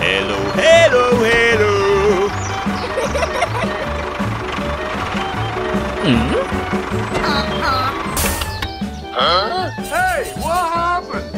hello, hello, hello. Hmm. uh -huh. Huh? Hey, what happened?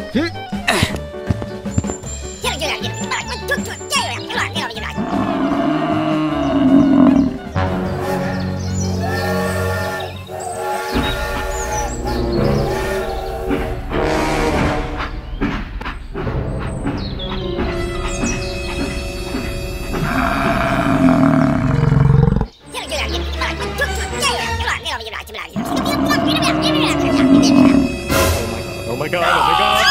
My god, oh my god.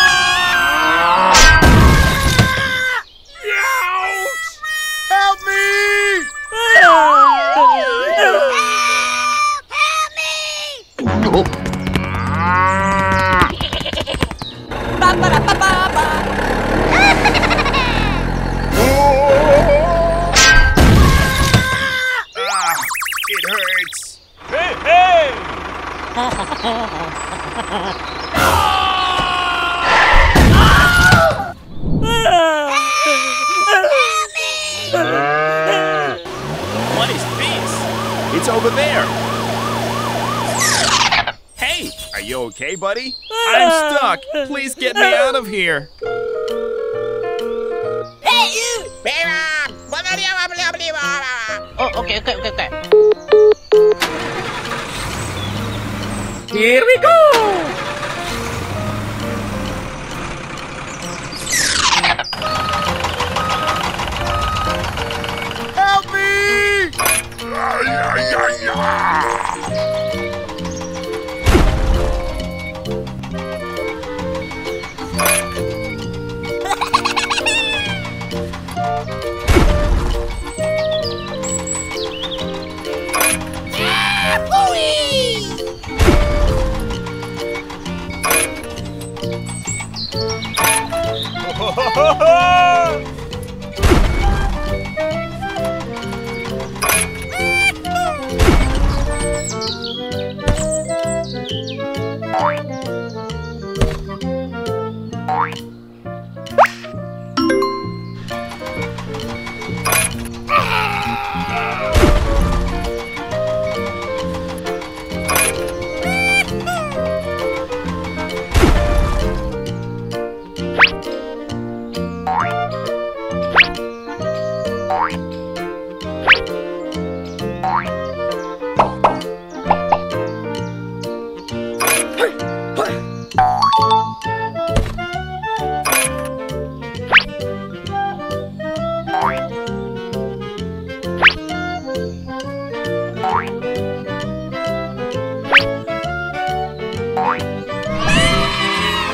Ouch! Help me! Ah, it hurts. Hey, hey! It's over there. Hey, are you okay, buddy? I'm ah. stuck. Please get me out of here. Hey, you! Oh, okay, okay, okay, okay. Here we go! Ay, ay,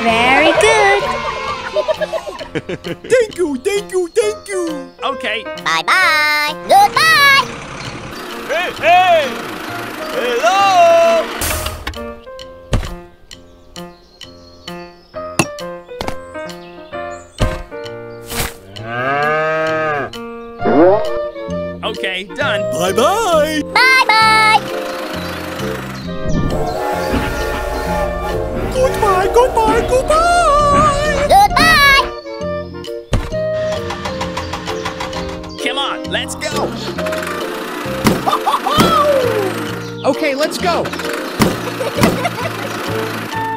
Very good. Thank you, thank you, thank you. Okay. Bye bye. Goodbye. Hey, hey! Hello! Okay, done. Bye bye. Bye bye. Goodbye, goodbye, goodbye. Goodbye. Come on, let's go. Okay, let's go.